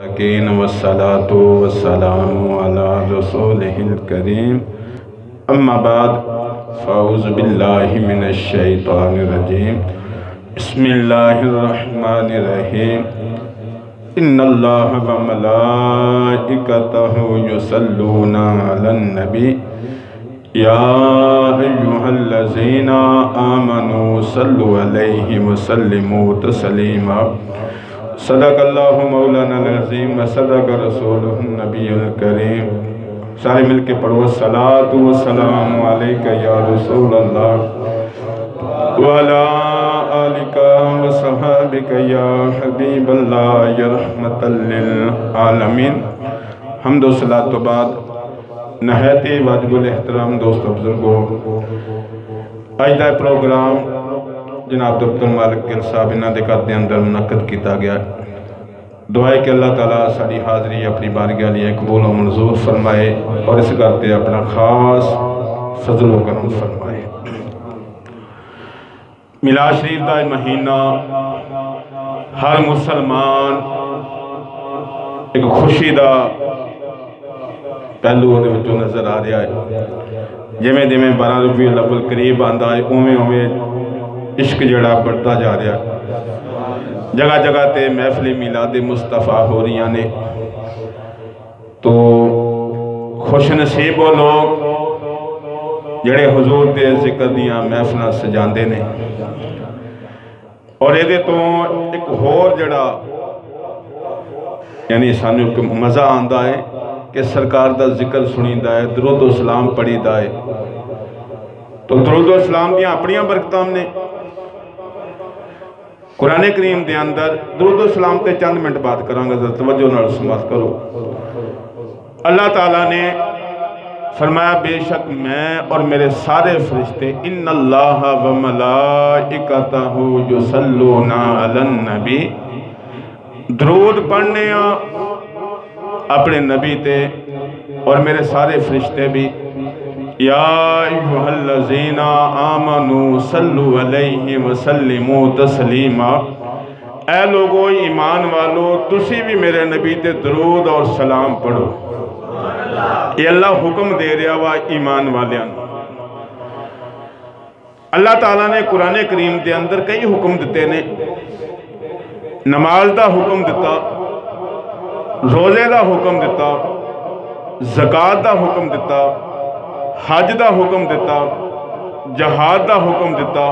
Akin वसलातो वसलाम करीम। अम्मा बाद, फ़ाउज़ बिल्लाहि मिनश्शैतानिर रजीम। बिस्मिल्लाहिर रहमानिर रहीम। इन्नल्लाह व मलाइकतहु युसल्लूना अलन नबी। या अय्युहल्लज़ीना आमनू सल्लु अलैहि तस्लीमा। सदक अल्लाह व सदक रसूल करीम। सारे मिल के पढ़ो, सलातु व सलाम अलैका या रसूल अल्लाह वाला आलिका व सहाबिका या हबीब अल्लाह या रहमतल लिल आलमीन। हमदो सलात तो बाद नहायत वाजिबुल एहतराम दोस्त बुज़ुर्गों अज प्रोग्राम जनाब अब्दुल मालिक गिल साहब, इन्हों के घर के अंदर मुनद किया गया। दुआए कि अल्लाह तला साड़ी हाज़री, अपनी बारगाह लिए कबूल मंजूर फरमाए और इस घर पर अपना खास फजल करम फरमाए। मिला शरीफ का महीना हर मुसलमान एक खुशी का पहलू वो नज़र आ रहा है। जिमें जिमें बारह रुपये लबल करीब आता है उमें उवें इश्क जड़ा बढ़ता जा रहा। जगह जगह ते महफिल मिलाद मुस्तफ़ा हो रही ने। तो खुश नसीब लोग जड़े हजूर के ज़िक्र महफिल सजाते ने। और ये तो एक होर जड़ा, यानी सानू एक मज़ा आता है कि सरकार का ज़िक्र सुनीदा है, दरुद सलाम पढ़ीदा है। तो दरुद सलाम दपनिया बरकत ने कुरान करीम के अंदर दरुद सलाम से चंद मिनट बात करा तवजो न समात करो। अल्लाह ताला ने फरमाया, बेशक मैं और मेरे सारे फरिश्ते इन अल्लाह नबी। दरूद पढ़ने अपने नबी ते और मेरे सारे फरिश्ते भी। लोगो, ईमान वालो, तुसी भी मेरे नबी ते दरूद और सलाम पढ़ो। ये अल्लाह हुक्म दे रहा वा ईमान वाले अल्लाह ताला ने कुरान करीम के अंदर कई हुक्म दिते ने। नमाज़ का हुक्म दिता, रोज़े का हुक्म दिता, जक़ात का हुक्म दिता हज का हुक्म दिता जहाद का हुक्म दिता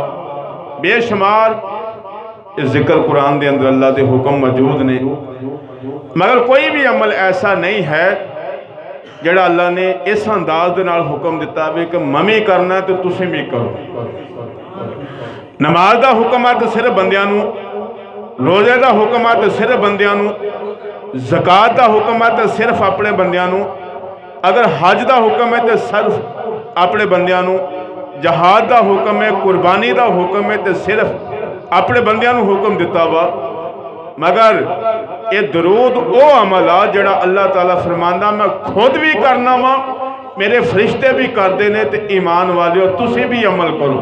बेशुमार ज़िक्र कुरान के अंदर अल्लाह के हुक्म मौजूद ने मगर कोई भी अमल ऐसा नहीं है जड़ा अल्लाह ने इस अंदाज के हुक्म दिता भी कि ममी करना तो तुम भी करो नमाज़ का हुक्म है तो सिर्फ़ बंदियाँ रोज़े का हुक्म है तो सिर्फ़ बंदियाँ जक़ात का हुक्म है तो सिर्फ़ अगर हज का हुक्म है तो सिर्फ़ अपने बंदियाँ जहाद का हुक्म है, कुर्बानी का हुक्म है तो सिर्फ़ अपने बंदियाँ हुक्म दिता वा। मगर ये दरूद वो अमल आ जड़ा अल्लाह ताला फरमाना मैं खुद भी करना वा, मेरे फरिश्ते भी करते हैं तो ईमान वाले तुम भी अमल करो।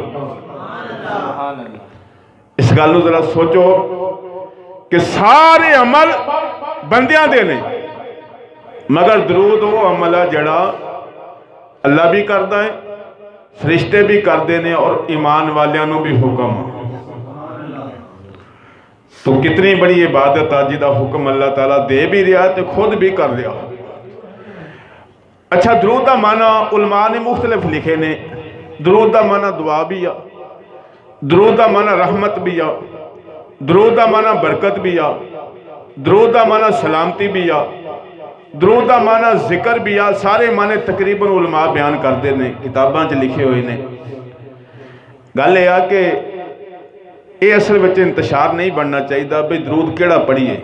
इस गल जरा सोचो कि सारे अमल बंदियाँ दे ने। मगर दरूद वो अमल है जड़ा अल्लाह भी करता है, फरिश्ते भी करते हैं और ईमान वालों भी हुक्म। तो कितनी बड़ी इबादत अज का हुक्म अल्लाह ताला दे भी रहा तो खुद भी कर रहा। अच्छा दरूद का माना उलमा ने मुख्तलिफ़ लिखे ने। दरूद का माना दुआ भी आ, दरूद का माना रहमत भी आ, दरूद का माना बरकत भी आ, दरूद का माना सलामती भी आ। दरूद का माना ज़िक्र भी आ सारे माने तकरीबन उलमा बयान करते हैं किताबों च लिखे हुए ने गल यह कि ये असल में इंतशार नहीं बनना चाहिए भी दरूद केड़ा पढ़िए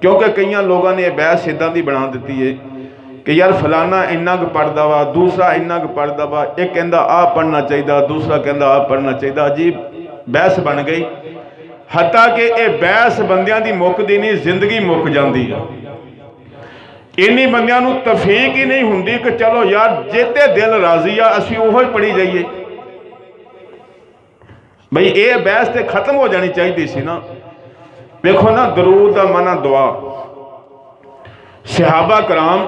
क्योंकि कई लोगों ने बहस इदा की बना दी है कि यार फलाना इन्ना क पढ़ता वा दूसरा इन्ना क पढ़ता वा एक कहता आ पढ़ना चाहिए दूसरा कहता आ पढ़ना चाहिए अजीब बहस बन गई हता कि यह बहस बंदियाँ की मुकती नहीं ज़िंदगी मुक ਇੰਨੀ ਬੰਦਿਆਂ ਨੂੰ ਤਫੀਕ ਹੀ ਨਹੀਂ ਹੁੰਦੀ ਕਿ ਚਲੋ ਯਾਰ, ਜੇਤੇ ਦਿਲ ਰਾਜ਼ੀ ਆ, ਅਸੀਂ ਉਹੋ ਹੀ ਪੜੀ ਜਾਈਏ। ਭਈ ਇਹ ਬਹਿਸ ਤੇ ਖਤਮ ਹੋ ਜਾਣੀ ਚਾਹੀਦੀ ਸੀ ਨਾ। ਵੇਖੋ ਨਾ, ਦਰੂਦ ਦਾ ਮਨਾ ਦੁਆ। ਸਹਾਬਾ ਕਰਾਮ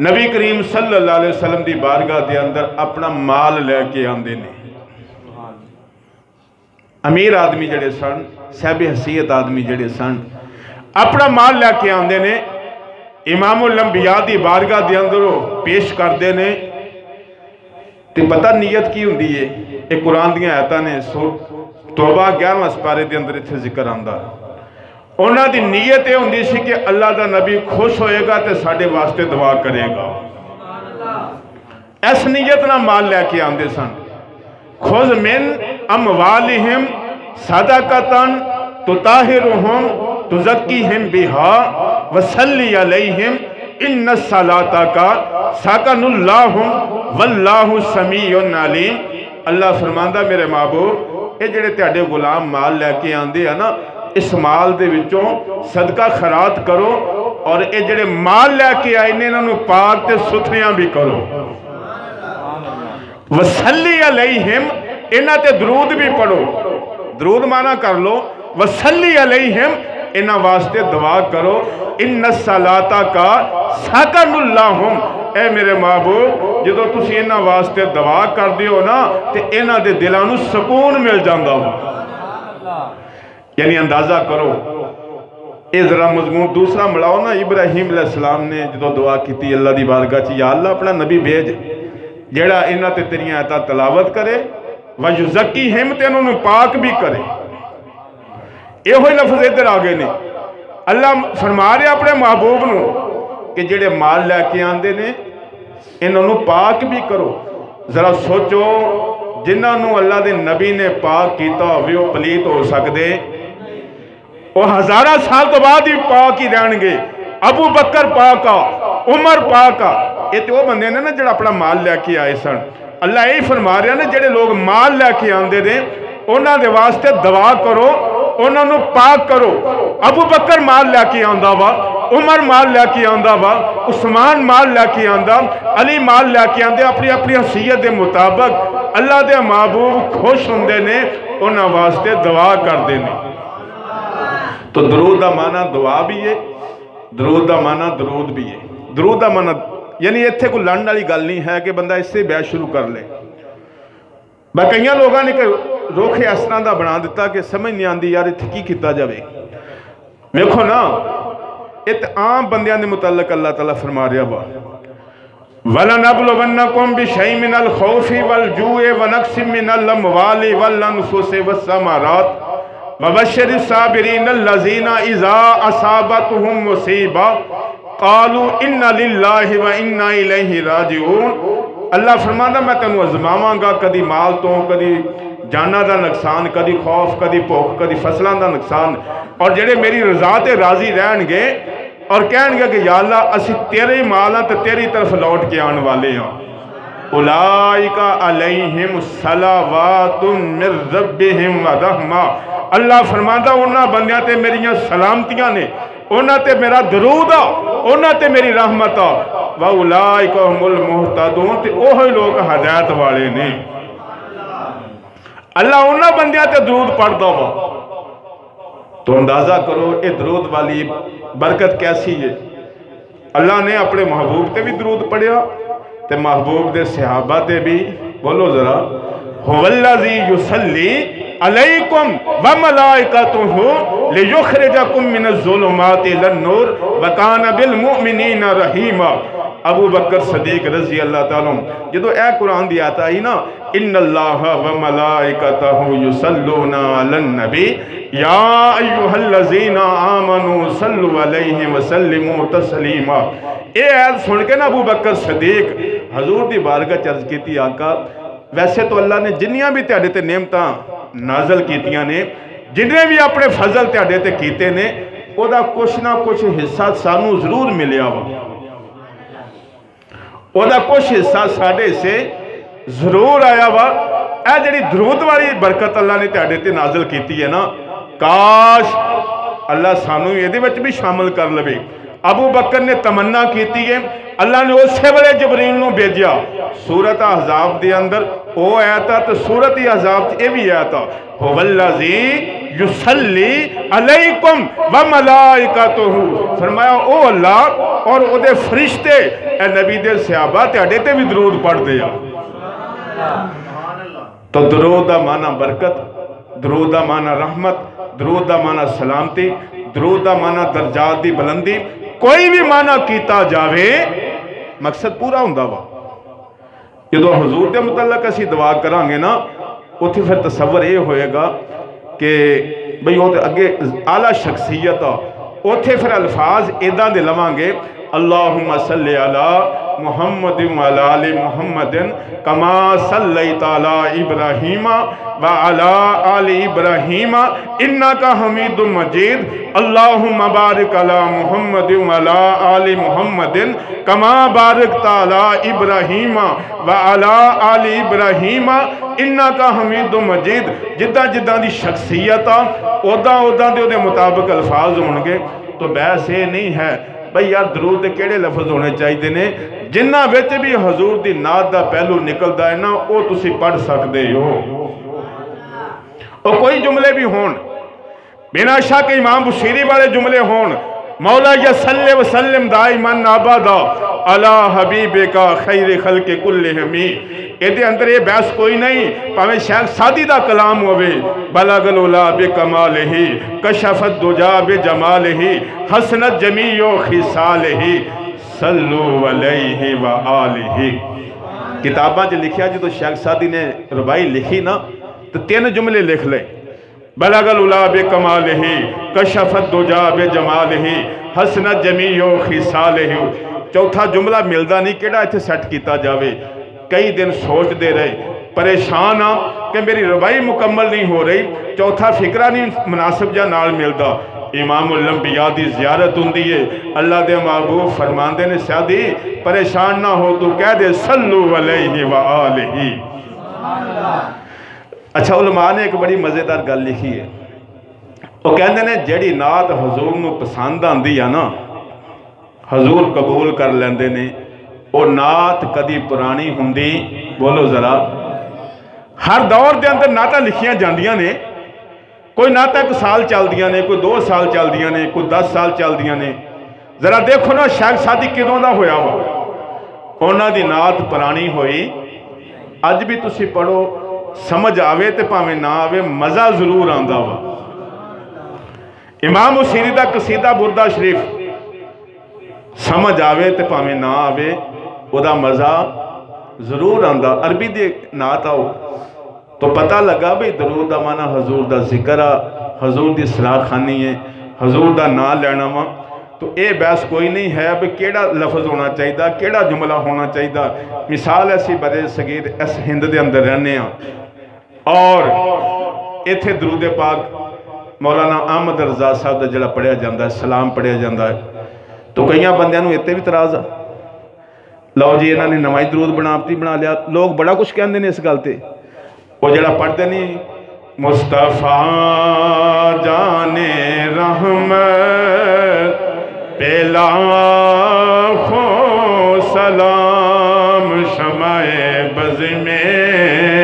ਨਬੀ ਕਰੀਮ ਸੱਲੱਲਾਹੁ ਅਲੈहि ਵਸੱਲਮ ਦੀ ਬਾਰਗਾਹ ਦੇ ਅੰਦਰ ਆਪਣਾ ਮਾਲ ਲੈ ਕੇ ਆਉਂਦੇ ਨੇ। ਅਮੀਰ ਆਦਮੀ ਜਿਹੜੇ ਸਨ ਸਹਿਬ ਹਸੀਅਤ ਆਦਮੀ ਜਿਹੜੇ ਸਨ, ਆਪਣਾ ਮਾਲ ਲੈ ਕੇ ਆਉਂਦੇ ਨੇ। ਇਮਾਮੁਲ ਅੰਬਿਆ ਦੀ ਬਾਰਗਾਹ ਦੇ ਅੰਦਰ ਉਹ ਪੇਸ਼ ਕਰਦੇ ਨੇ ਤੇ ਪਤਾ ਨੀਅਤ ਕੀ ਹੁੰਦੀ ਏ ਇਹ ਕੁਰਾਨ ਦੀਆਂ ਆਇਤਾਂ ਨੇ ਸੋ ਤੋਬਾ 11ਵਾਂ ਸਪਾਰੇ ਦੇ ਅੰਦਰ ਇੱਥੇ ਜ਼ਿਕਰ ਆਂਦਾ ਉਹਨਾਂ ਦੀ ਨੀਅਤ ਇਹ ਹੁੰਦੀ ਸੀ ਕਿ ਅੱਲਾ ਦਾ ਨਬੀ ਖੁਸ਼ ਹੋਏਗਾ ਤੇ ਸਾਡੇ ਵਾਸਤੇ ਦੁਆ ਕਰੇਗਾ ਇਸ ਨੀਅਤ ਨਾਲ ਮਾਲ ਲੈ ਕੇ ਆਉਂਦੇ ਸਨ ਖੁਜ਼ ਮਿਨ ਅਮਵਾਲਿਹਿਮ ਸਦਕਤਨ ਤੁਤਾਹਿਰੁਹਮ ਤੁਜ਼ੱਕੀਹਿਮ ਬਿਹਾ वसली अलैहिम इन सलाता का साकनुल्लाह अल्लाह फरमांदा मेरे महबूब ये जेडे तेडे गुलाम माल लैके आते हैं ना इस माल के सदका खरात करो और ये जेडे माल लैके आए ने इन्हों पाक से सुथरिया भी करो। वसली हिम इन्हों दरूद भी पढ़ो। दरूद माना कर लो वसली हिम इन्हों वास्ते दुआ करो इन सलाता का सकनुल्ला हम ए मेरे महबूब जो तुम इन्हों वास्ते दवा करते हो ना तो इन्हों के दिलों सुकून मिल जाता हो। यानी अंदाज़ा करो ये जरा मजमून दूसरा मिलाओ ना, इब्राहिम सलाम ने जो दुआ की अल्लाह की बारगाह च, या अल्लाह अपना नबी भेज जड़ा इन्होंने तेरिया आयत तलावत करे वजुजकी हिम तो पाक भी करे। ਇਹੋ ਹੀ ਲਫ਼ਜ਼ ਇੱਧਰ ਆ ਗਏ ਨੇ। ਅੱਲਾ ਫਰਮਾ ਰਿਹਾ ਆਪਣੇ ਮਹਬੂਬ ਨੂੰ ਕਿ ਜਿਹੜੇ ਮਾਲ ਲੈ ਕੇ ਆਂਦੇ ਨੇ, ਇਹਨਾਂ ਨੂੰ ਪਾਕ ਵੀ ਕਰੋ। ਜ਼ਰਾ ਸੋਚੋ, ਜਿਨ੍ਹਾਂ ਨੂੰ ਅੱਲਾ ਦੇ ਨਬੀ ਨੇ ਪਾਕ ਕੀਤਾ ਹੋਵੇ, ਉਹ ਪਲੀਤ ਹੋ ਸਕਦੇ। ਉਹ ਹਜ਼ਾਰਾਂ ਸਾਲ ਤੋਂ ਬਾਅਦ ਹੀ ਪਾਕ ਹੀ ਰਹਿਣਗੇ। ਅਬੂ ਬੱਕਰ ਪਾਕ ਆ, ਉਮਰ ਪਾਕ ਆ। ਇਹ ਤੇ ਉਹ ਬੰਦੇ ਨੇ ਨਾ ਜਿਹੜਾ ਆਪਣਾ ਮਾਲ ਲੈ ਕੇ ਆਏ ਸਨ। ਅੱਲਾ ਇਹ ਫਰਮਾ ਰਿਹਾ ਨੇ, ਜਿਹੜੇ ਲੋਕ ਮਾਲ ਲੈ ਕੇ ਆਉਂਦੇ ਨੇ, ਉਹਨਾਂ ਦੇ ਵਾਸਤੇ ਦੁਆ ਕਰੋ ਉਹਨਾਂ ਨੂੰ ਪਾਕ ਕਰੋ। ਅਬੂ ਬਕਰ ਮਾਲ ਲੈ ਕੇ ਆਉਂਦਾ ਵਾ, ਉਮਰ ਮਾਲ ਲੈ ਕੇ ਆਉਂਦਾ ਵਾ, ਉਸਮਾਨ ਮਾਲ ਲੈ ਕੇ ਆਉਂਦਾ, ਅਲੀ ਮਾਲ ਲੈ ਕੇ ਆਉਂਦੇ, ਆਪਣੀ ਆਪਣੀ ਹਸੀਅਤ ਦੇ ਮੁਤਾਬਕ ਅੱਲਾ ਦੇ ਮਾਹਬੂਬ ਖੁਸ਼ ਹੁੰਦੇ ਨੇ, ਉਹਨਾਂ ਵਾਸਤੇ ਦੁਆ ਕਰਦੇ ਨੇ। ਤੋ ਦਰੂਦ ਦਾ ਮਾਨਾ ਦੁਆ ਵੀ ਏ, ਦਰੂਦ ਦਾ ਮਾਨਾ ਦਰੂਦ ਵੀ ਹੈ ਦਰੂਦ ਦਾ ਮਾਨਾ, ਯਾਨੀ ਇੱਥੇ ਕੋਈ ਲੜਨ ਵਾਲੀ ਗੱਲ ਨਹੀਂ ਹੈ ਕਿ ਬੰਦਾ ਇਸੇ ਬਹਿ ਸ਼ੁਰੂ ਕਰ ਲੇ। मैं कई लोगों ने रुख इस तरह का बना दिता कि समझ नहीं आती यार इतने की किया जाए वेखो ना ये तो आम बंद मुतलक अल्लाह तला फरमा रहा वा वलनबलवन्नकुम बिशै मिनल खौफि वल जूए वनक्सि मिनल अमवालि वल अनफुसि वस्समारात वबशर साबिरीन लजीना इज़ा असाबतहुम मुसीबा कालू इन्ना लिल्लाहि अल्लाह फरमांदा, मैं तेन अजमावांगा, कदी माल तो कभी जाना का नुकसान, कदी खौफ, कदी भुख, कदी फ़सलों का नुकसान। और जेडे मेरी रजा ते राज़ी रहनगे और कह कि या अल्लाह, असी तेरे माल हाँ तो तेरी तरफ़ लौट के आने वाले हाँ अल्लाह फरमांदा, उन्हां बंदियाँ ते मेरियाँ सलामतियाँ ने, उन्हां मेरा दरूद आ ते मेरी रहमत आ व उलाइका हुमुल मुहतदून ओही लोग हदायत वाले ने। अल्लाह उन्हां बंदियाँ ते दरूद पढ़दा वा। तो अंदाज़ा करो ये दरूद वाली बरकत कैसी है? अल्लाह ने अपने महबूब ते भी दरूद पढ़िया, ते महबूब दे सहाबा ते भी। बोलो जरा, हुवल्लज़ी युसल्ली अलैकुम व मलाइकतुहु लियुखरिजकुम मिनज़-ज़ुलुमाति इलन-नूर व काना बिल रहीमा। अबू बकर सदीक रज़ी अल्लाह तला जो ए कुरान दी आता ही ना इन व अलन नबी। या सल्लु अलैहि व तस्लीमा। ए सुन के ना अबू बकर सदीक, हजूर की बारगाह चर्ज की आका, वैसे तो अल्लाह ने जिन्या भी तेरे ते नाजल कीतिया ने जिन्हें भी अपने फजल तेरे ते किए ने कुछ ना कुछ हिस्सा सानू ज़रूर मिले वा। ਉਹਦਾ ਕੁਛ ਹਿੱਸਾ ਸਾਡੇ ਸੇ ਜ਼ਰੂਰ ਆਇਆ ਵਾ ਇਹ ਜਿਹੜੀ ਦਰੂਦ ਵਾਲੀ ਬਰਕਤ ਅੱਲਾ ਨੇ ਤੁਹਾਡੇ ਤੇ ਨਾਜ਼ਲ ਕੀਤੀ ਹੈ ਨਾ ਕਾਸ਼ ਅੱਲਾ ਸਾਨੂੰ ਇਹਦੇ ਵਿੱਚ ਵੀ ਸ਼ਾਮਲ ਕਰ ਲਵੇ ਅਬੂ ਬਕਰ ਨੇ ਤਮੰਨਾ ਕੀਤੀ ਹੈ ਅੱਲਾ ਨੇ ਉਸੇ ਵੇਲੇ ਜਬਰੀਲ ਨੂੰ ਭੇਜਿਆ ਸੂਰਤ ਅਹਜ਼ਾਬ ਦੇ ਅੰਦਰ ਉਹ ਆਇਤ ਆ ਤੇ ਸੂਰਤ ਅਹਜ਼ਾਬ 'ਚ ਇਹ ਵੀ ਆਇਤ ਆ ਹੁਵੱਲਜ਼ੀ अलैकुम व मलाइकतुहु। फरमाया, ओ अल्लाह, और ओदे फरिश्ते ए नबी दे सहाबा ते भी दरूद तो दरूद माना बरकत, दरूद माना रहमत, दरूद माना सलामती, दरूद माना दर्जात की बुलंदी। कोई भी माना किया जाए मकसद पूरा होंगे वा। जो हजूर के मुतलक असं दुआ करा ना उ फिर तस्वर यह होएगा कि बई वो अगे आला शख्सियत उ फिर अल्फाज इदा के लवेंगे। अल्लाह सल अला मोहम्मद अलाल मोहम्मद कमा सल तला इब्राहिमा व अला आल इब्राहिमा। इन्ना का हमीद मजीद। अल्लाह मबारक अला मोहम्मद अला आल मोहम्मद कमा बारक तला इब्राहिमा व अला आल इब्राहिमा। इन्ना का हमीद मजीद, जिदा जिदा की शख्सियत आ उदा उदा के मुताबिक अल्फाज होंगे तो बहस ये नहीं है भाई यार दरूद के किहड़े लफज होने चाहिए ने जिन्होंने भी हजूर की नात का पहलू निकलता है ना वो तुम पढ़ सकते हो कोई जुमले भी हो बिना शक इमाम बुशीरी वाले जुमले हो मौला या वसलम दाई मन आबादा अला हबीबे का खैर खल के कुल्ले हमी। ये अंदर ये बहस कोई नहीं, भावे शायद सादी का कलाम हो बलागलोला बे कमाल ही, कशफत दुजा बे जमाल ही, हसनत जमीयो खिसाल ही। सल्लु अलैहि व आलिहि। किताबा च लिखा जो शेख सादी ने रुबाई लिखी ना तो तीन जुमले लिख ले। बलागल बे कमाल ही कशफत दुजा बे जमाल ही हसनत जमीयो खिसाल ही चौथा जुमला मिलता नहीं कि इतने सैट किया जाए कई दिन सोचते रहे, परेशान हाँ कि मेरी रवाई मुकम्मल नहीं हो रही। चौथा फिक्रा नहीं मुनासिब जहा नाल मिलता इमाम लंबिया की जियारत होंगी है। अल्लाह के महबूब फरमाते ने शादी परेशान ना हो, तू कह दे, सल्लू वाले ही वाल ही अच्छा उलमा ने एक बड़ी मज़ेदार गल लिखी है वो कहते हैं जड़ी नात हजूर न पसंद आती है ना हजूर कबूल कर लेंगे ने वो नात कदी पुरानी होंगी बोलो जरा हर दौर के अंदर नाता लिखिया जांदियाँ ने कोई नाता एक साल चलदियाँ ने कोई दो साल चलदियाँ ने कोई दस साल चलदियाँ ने जरा देखो ना शायद शादी किदों का होया वा उन्होंने नात पुरानी हुई अज भी तुम ਸਮਝ ਆਵੇ ਤੇ ਭਾਵੇਂ ਨਾ ਆਵੇ, ਮਜ਼ਾ ਜ਼ਰੂਰ ਆਉਂਦਾ ਵਾ। ਇਮਾਮ ਹੁਸੈਨੀ ਦਾ ਕਸੀਦਾ ਬੁਰਦਾ ਸ਼ਰੀਫ, ਸਮਝ ਆਵੇ ਤੇ ਭਾਵੇਂ ਨਾ ਆਵੇ, ਉਹਦਾ ਮਜ਼ਾ ਜ਼ਰੂਰ ਆਉਂਦਾ। ਅਰਬੀ ਦੇ ਨਾਤ ਆਓ ਤਾਂ ਪਤਾ ਲੱਗਾ ਵੀ ਦਰੂਦ ਦਾ ਮਾਨਾ ਹਜ਼ੂਰ ਦਾ ਜ਼ਿਕਰ ਆ, ਹਜ਼ੂਰ ਦੀ ਸਲਾਹਖਾਨੀ ਹੈ ਹਜ਼ੂਰ ਦਾ ਨਾਮ ਲੈਣਾ ਵਾ। ਤਾਂ ਇਹ ਬਹਿਸ ਕੋਈ ਨਹੀਂ ਹੈ ਵੀ ਕਿਹੜਾ ਲਫ਼ਜ਼ ਹੋਣਾ ਚਾਹੀਦਾ, ਕਿਹੜਾ ਜੁਮਲਾ ਹੋਣਾ ਚਾਹੀਦਾ। ਮਿਸਾਲ ਐਸੀ ਬਰੇ ਸਗੀਰ ਇਸ ਹਿੰਦ ਦੇ ਅੰਦਰ ਰਹਿੰਦੇ ਆ। और इतने दरूदे पाक मौलाना अहमद रजाद साहब का जरा पढ़िया जाता है, सलाम पढ़िया जाता है। तो कई बंद इतने भी तराज आ। लो जी इन्होंने नवा ही दरूद बनावती बना लिया। लोग बड़ा कुछ कहते हैं इस गलते वो जरा पढ़ते नहीं मुस्तफ़ा जाने रहम पेला सलाम शमाए बज में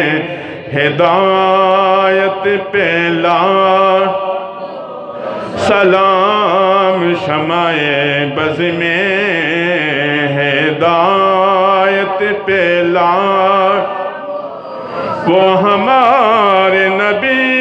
हिदायत पहला सलाम शमाए बज में। हिदायत पहला वो हमारे नबी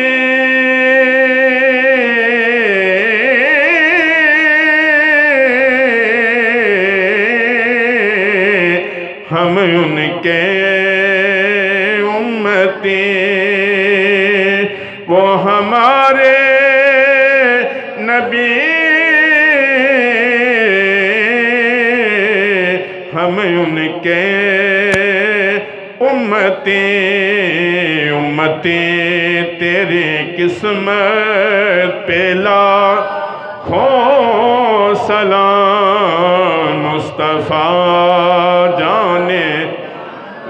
उनके उम्मती उम्मती, तेरी किस्मत पेला खो सलाम मुस्तफ़ा जाने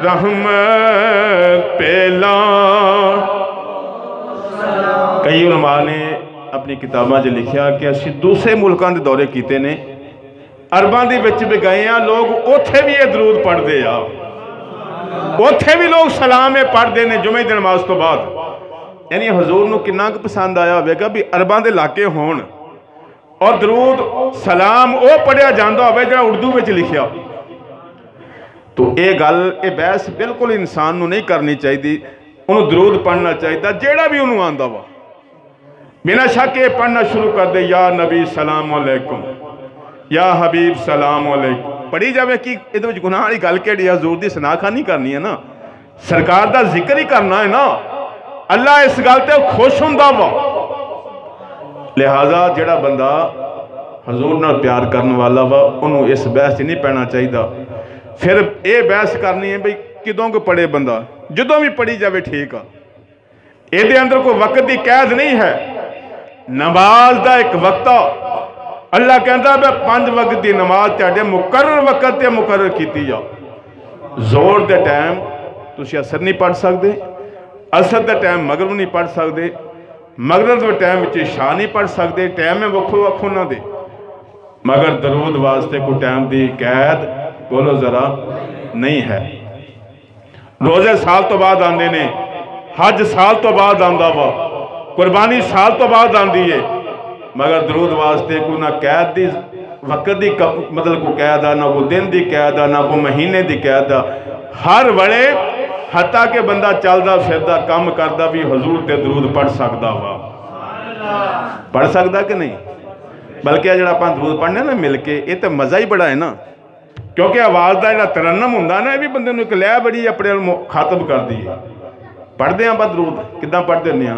रहमत पेला कई उलमा ने अपनी किताबों च लिखा कि असं दूसरे मुल्कों के दौरे किए ने ਅਰਬਾਂ ਦੇ ਵਿੱਚ ਵੀ ਗਏ ਆ, ਲੋਕ ਉੱਥੇ ਵੀ ਇਹ ਦਰੂਦ ਪੜਦੇ ਆ। ਉੱਥੇ ਵੀ ਲੋਕ ਸਲਾਮ ਇਹ ਪੜਦੇ ਨੇ ਜੁਮੇ ਦੀ ਨਮਾਜ਼ ਤੋਂ ਬਾਅਦ। ਯਾਨੀ ਹਜ਼ੂਰ ਨੂੰ ਕਿੰਨਾ ਕੁ ਪਸੰਦ ਆਇਆ ਹੋਵੇਗਾ ਵੀ ਅਰਬਾਂ ਦੇ ਇਲਾਕੇ ਹੋਣ। ਔਰ ਦਰੂਦ, ਸਲਾਮ ਉਹ ਪੜਿਆ ਜਾਂਦਾ ਹੋਵੇ ਜਿਹੜਾ ਉਰਦੂ ਵਿੱਚ ਲਿਖਿਆ ਤੋ ਇਹ ਗੱਲ, ਇਹ ਬਹਿਸ ਬਿਲਕੁਲ ਇਨਸਾਨ ਨੂੰ ਨਹੀਂ ਕਰਨੀ ਚਾਹੀਦੀ। ਉਹਨੂੰ ਦਰੂਦ ਪੜਨਾ ਚਾਹੀਦਾ, ਜਿਹੜਾ ਵੀ ਉਹਨੂੰ ਆਂਦਾ ਵਾ। ਬਿਨਾਂ ਸ਼ੱਕ ਇਹ ਪੜਨਾ ਸ਼ੁਰੂ ਕਰ ਦੇ ਯਾ ਨਬੀ, ਸਲਾਮ ਅਲੈਕੁਮ। ਯਾ ਹਬੀਬ, ਸਲਾਮ ਅਲੈਕੁਮ ਪੜੀ ਜਾਵੇ ਕਿ ਇਹਦੇ ਵਿੱਚ ਗੁਨਾਹ ਵਾਲੀ ਗੱਲ ਕਿਹੜੀ ਆ? ਜ਼ੋਰ ਦੀ ਸਨਾਖਾ ਨਹੀਂ ਕਰਨੀ ਹੈ ਨਾ। ਸਰਕਾਰ ਦਾ ਜ਼ਿਕਰ ਹੀ ਕਰਨਾ ਹੈ ਨਾ। ਅੱਲਾ ਇਸ ਗੱਲ ਤੇ ਖੁਸ਼ ਹੁੰਦਾ ਵਾ। ਲਿਹਾਜ਼ਾ ਜਿਹੜਾ ਬੰਦਾ ਹਜ਼ੂਰ ਨਾਲ ਪਿਆਰ ਕਰਨ ਵਾਲਾ ਵਾ, ਉਹਨੂੰ ਇਸ ਬਹਿਸ 'ਚ ਨਹੀਂ ਪੈਣਾ ਚਾਹੀਦਾ। ਫਿਰ ਇਹ ਬਹਿਸ ਕਰਨੀ ਹੈ ਬਈ ਕਿਦੋਂ ਕੋ ਪੜੇ ਬੰਦਾ? ਜਦੋਂ ਵੀ ਪੜੀ ਜਾਵੇ ਠੀਕ ਆ। ਇਹਦੇ ਅੰਦਰ ਕੋਈ ਵਕਤ ਦੀ ਕੈਦ ਨਹੀਂ ਹੈ। ਨਮਾਜ਼ ਦਾ ਇੱਕ ਵਕਤਾ ਅੱਲਾ ਕਹਿੰਦਾ ਵੀ ਪੰਜ ਵਕਤ ਦੀ ਨਮਾਜ਼ ਤੁਹਾਡੇ ਮੁਕਰਰ ਵਕਤ ਤੇ ਮੁਕਰਰ ਕੀਤੀ ਜਾਓ। ਜ਼ੋਰ ਦੇ ਟਾਈਮ ਤੁਸੀਂ ਅਸਰ ਨਹੀਂ ਪੜ ਸਕਦੇ, ਅਸਰ ਦਾ ਟਾਈਮ ਮਗਰਬ ਨਹੀਂ ਪੜ ਸਕਦੇ ਮਗਰਬ ਦੇ ਟਾਈਮ ਵਿੱਚ ਸ਼ਾ ਨਹੀਂ ਪੜ ਸਕਦੇ ਟਾਈਮ ਹੈ ਵੱਖੋ ਵੱਖੋ ਉਹਨਾਂ ਦੇ। ਮਗਰ ਦਰੂਦ ਵਾਸਤੇ ਕੋਈ ਟਾਈਮ ਦੀ ਕੈਦ ਬੋਲੋ ਜ਼ਰਾ ਨਹੀਂ ਹੈ। ਰੋਜ਼ੇ ਸਾਲ ਤੋਂ ਬਾਅਦ ਆਉਂਦੇ ਨੇ, ਹਜ ਸਾਲ ਤੋਂ ਬਾਅਦ ਆਉਂਦਾ ਵਾ, ਕੁਰਬਾਨੀ ਸਾਲ ਤੋਂ ਬਾਅਦ ਆਉਂਦੀ ਏ। ਮਗਰ ਦਰੂਦ ਵਾਸਤੇ ਕੋਈ ਨਾ ਕੈਦ ਦੀ ਵਕਤ ਦੀ ਮਤਲਬ ਕੋ ਕੈਦ ਆ, ਨਾ ਕੋ ਦਿਨ ਦੀ ਕੈਦ ਆ, ਨਾ ਕੋ ਮਹੀਨੇ ਦੀ ਕੈਦ ਆ। ਹਰ ਵੇਲੇ ਹੱਤਾ ਕਿ ਬੰਦਾ ਚੱਲਦਾ ਫਿਰਦਾ, ਕੰਮ ਕਰਦਾ ਵੀ ਹਜ਼ੂਰ ਤੇ ਦਰੂਦ ਪੜ ਸਕਦਾ ਵਾ। ਪੜ ਸਕਦਾ ਕਿ ਨਹੀਂ? ਬਲਕਿ ਆ ਜਿਹੜਾ ਆਪਾਂ ਦਰੂਦ ਪੜਨੇ ਨਾ ਮਿਲ ਕੇ, ਇਹ ਤਾਂ ਮਜ਼ਾ ਹੀ ਬੜਾ ਹੈ ਨਾ। ਕਿਉਂਕਿ ਆਵਾਜ਼ ਦਾ ਜਿਹੜਾ ਤਰਨਮ ਹੁੰਦਾ ਨਾ, ਇਹ ਵੀ ਬੰਦੇ ਨੂੰ ਇੱਕ ਲੈ ਬੜੀ ਆਪਣੇ ਖਤਮ ਕਰਦੀ ਹੈ। ਪੜਦੇ ਆਂ ਬਦਰੂਦ ਕਿਦਾਂ ਪੜਦੇ ਹੁੰਦੇ ਆ?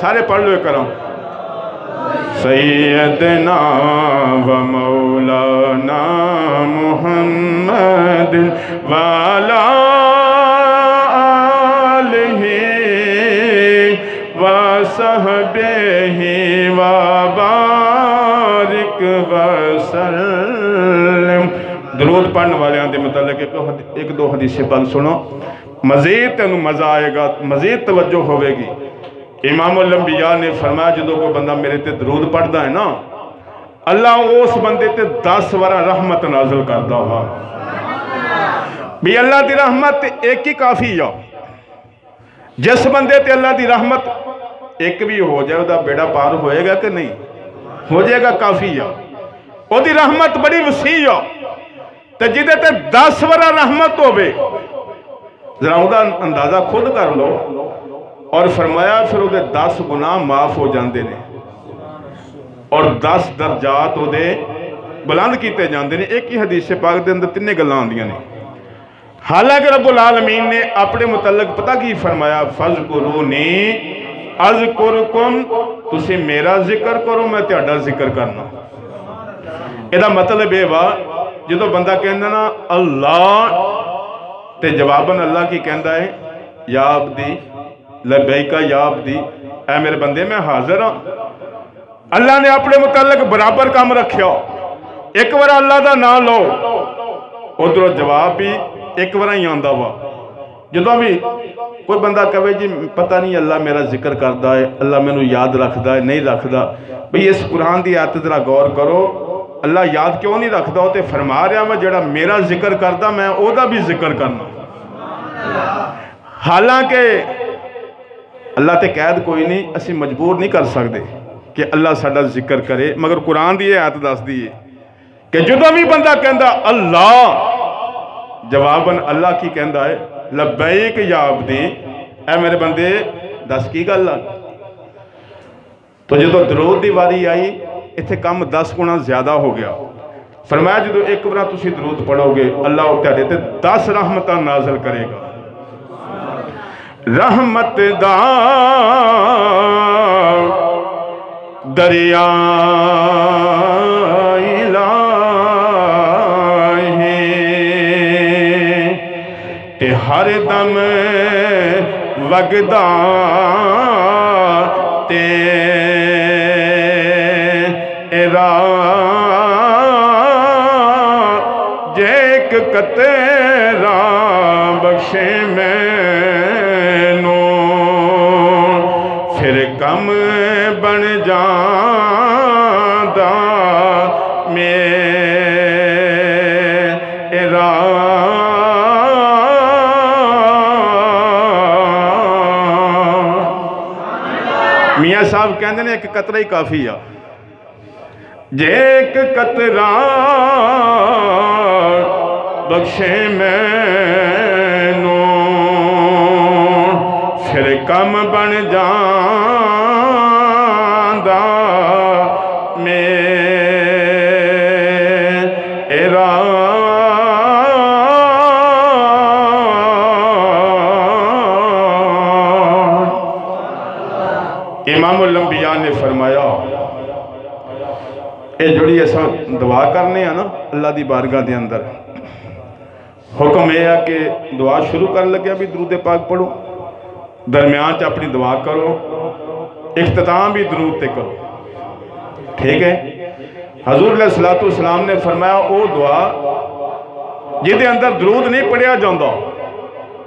सारे पढ़ लो करो सैदना व मौलाना मोहम्मद वाला पढ़ने वाले के मुतल एक एक दो हदीसे पल सुनो। मजीद तेन मज़ा आएगा, मजीद तवज्जो होगी इमाम लंबिया ने फरमाया जो कोई बंदा मेरे ते दरूद पढ़ता है ना, अल्लाह उस बंदे ते दस वारा रहमत नाजिल करता हुआ भी अल्लाह की रहमत एक ही काफ़ी आ। जिस बंदे ते अल्लाह की रहमत एक भी हो जाए वह बेड़ा पार होएगा कि नहीं? हो जाएगा काफ़ी आ। रहमत बड़ी वसी आ। ਤੇ ਜਿਹਦੇ ਤੇ 10 ਵਾਰ ਰਹਿਮਤ ਹੋਵੇ, ਜ਼ਰਾ ਉਹਦਾ ਅੰਦਾਜ਼ਾ ਖੁਦ ਕਰ ਲਓ ਔਰ ਫਰਮਾਇਆ ਫਿਰ ਉਹਦੇ 10 ਗੁਨਾਹ ਮਾਫ ਹੋ ਜਾਂਦੇ ਨੇ ਔਰ 10 ਦਰਜਾਤ ਉਹਦੇ ਬੁਲੰਦ ਕੀਤੇ ਜਾਂਦੇ ਨੇ। ਇੱਕ ਹੀ ਹਦੀਸ ਪਾਕ ਦੇ ਅੰਦਰ ਤਿੰਨੇ ਗੱਲਾਂ ਆਉਂਦੀਆਂ ਨੇ। ਹਾਲਾਂਕਿ ਰੱਬੁਲ ਆਲਮੀਨ ਨੇ ਆਪਣੇ ਮੁਤਲਕ ਪਤਾ ਕੀ ਫਰਮਾਇਆ? ਫਜ਼ਕੁਰੂਨੀ ਅਜ਼ਕੁਰਕੁਮ, ਤੁਸੀਂ ਮੇਰਾ ਜ਼ਿਕਰ ਕਰੋ, ਮੈਂ ਤੁਹਾਡਾ ਜ਼ਿਕਰ ਕਰਨਾ। ਇਹਦਾ ਮਤਲਬ ਇਹ ਵਾ ਜਦੋਂ ਬੰਦਾ ਕਹਿੰਦਾ ਨਾ ਅੱਲਾ ਤੇ ਜਵਾਬਨ ਅੱਲਾ ਕੀ ਕਹਿੰਦਾ ਹੈ ਯਾ ਅਬਦੀ, ਲਬੈਕਾ ਯਾ ਅਬਦੀ, ਐ ਮੇਰੇ ਬੰਦੇ ਮੈਂ ਹਾਜ਼ਰ ਹਾਂ ਅੱਲਾ ਨੇ ਆਪਣੇ ਮੁਤਲਕ ਬਰਾਬਰ ਕੰਮ ਰੱਖਿਆ। ਇੱਕ ਵਾਰ ਅੱਲਾ ਦਾ ਨਾਮ ਲਓ। ਉਧਰੋਂ ਜਵਾਬ ਵੀ ਇੱਕ ਵਾਰ ਹੀ ਆਉਂਦਾ ਵਾ। ਜਦੋਂ ਵੀ ਕੋਈ ਬੰਦਾ ਕਵੇ ਜੀ, ਪਤਾ ਨਹੀਂ ਅੱਲਾ ਮੇਰਾ ਜ਼ਿਕਰ ਕਰਦਾ ਹੈ ਅੱਲਾ ਮੈਨੂੰ ਯਾਦ ਰੱਖਦਾ ਹੈ ਨਹੀਂ ਰੱਖਦਾ। ਭਈ ਇਸ ਕੁਰਾਨ ਦੀ ਆਇਤ ਜ਼ਰਾ ਗੌਰ ਕਰੋ। ਅੱਲਾ ਯਾਦ ਕਿਉਂ ਨਹੀਂ ਰੱਖਦਾ? ਉਹ ਤੇ ਫਰਮਾ ਰਿਹਾ ਵਾ, ਜਿਹੜਾ ਮੇਰਾ ਜ਼ਿਕਰ ਕਰਦਾ, ਮੈਂ ਉਹਦਾ ਵੀ ਜ਼ਿਕਰ ਕਰਨਾ। ਹਾਲਾਂਕਿ ਅੱਲਾ ਤੇ ਕੈਦ ਕੋਈ ਨਹੀਂ, ਅਸੀਂ ਮਜਬੂਰ ਨਹੀਂ ਕਰ ਸਕਦੇ ਕਿ ਅੱਲਾ ਸਾਡਾ ਜ਼ਿਕਰ ਕਰੇ। ਮਗਰ ਕੁਰਾਨ ਦੀ ਇਹ ਆਇਤ ਦੱਸਦੀ ਹੈ ਕਿ ਜਦੋਂ ਵੀ ਬੰਦਾ ਕਹਿੰਦਾ, ਅੱਲਾ ਜਵਾਬਨ ਅੱਲਾ ਕੀ ਕਹਿੰਦਾ ਹੈ ਲਬੈਕ ਯਾ ਅਬਦੀ। ਐ ਮੇਰੇ ਬੰਦੇ, ਦੱਸ ਕੀ ਗੱਲ ਆ? ਤੋ ਜਦੋਂ ਦਰੂਦ ਦੀ ਵਾਰੀ ਆਈ ਇੱਥੇ ਕੰਮ 10 ਗੁਣਾ ਜ਼ਿਆਦਾ ਹੋ ਗਿਆ। ਫਰਮਾਇਆ, ਜਦੋਂ ਇੱਕ ਵਾਰ ਤੁਸੀਂ ਦਰੂਦ ਪੜੋਗੇ ਅੱਲਾ ਤੁਹਾਡੇ ਤੇ 10 ਰਹਿਮਤਾਂ ਨਾਜ਼ਲ ਕਰੇਗਾ। ਰਹਿਮਤ ਦਾ ਦਰਿਆ ਤੇ ਹਰ ਦਮ ਵਗਦਾ मिया साहब कहते ने, एक कतरा ही काफ़ी आ। जे एक कतरा बख्शे मैनो, फिर कम बन जा ਦੁਆ ਕਰਨੇ ਆ ਨਾ ਅੱਲਾ ਦੀ ਬਾਰਗਾਹ ਦੇ ਅੰਦਰ। ਹੁਕਮ ਇਹ ਆ ਕਿ ਦੁਆ ਸ਼ੁਰੂ ਕਰਨ ਲੱਗਿਆ ਵੀ ਦਰੂਦ ਪਾਕ ਪੜੋ ਦਰਮਿਆਨ ਚ ਆਪਣੀ ਦੁਆ ਕਰੋ। ਇਖਤਤਾਮ ਵੀ ਦਰੂਦ ਤੇ ਕਰੋ। ਠੀਕ ਹੈ? ਹਜ਼ੂਰ ਅਲੈਹ ਸਲਾਮ ਨੇ ਫਰਮਾਇਆ, ਉਹ ਦੁਆ ਜਿਹਦੇ ਅੰਦਰ ਦਰੂਦ ਨਹੀਂ ਪੜਿਆ ਜਾਂਦਾ,